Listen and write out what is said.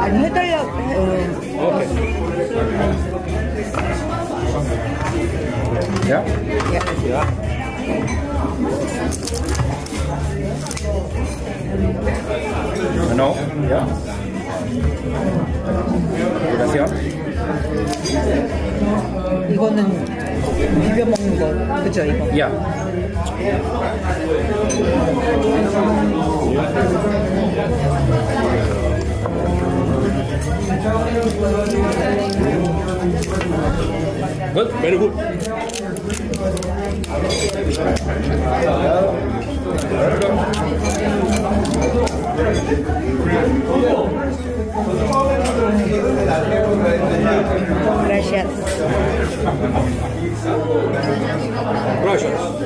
아니 해달라고 해. Okay. Yeah? No? Yeah? Gracias. 이거는 비벼 먹는 거 그죠 이거? Yeah. Good, very good. Gracias. Gracias.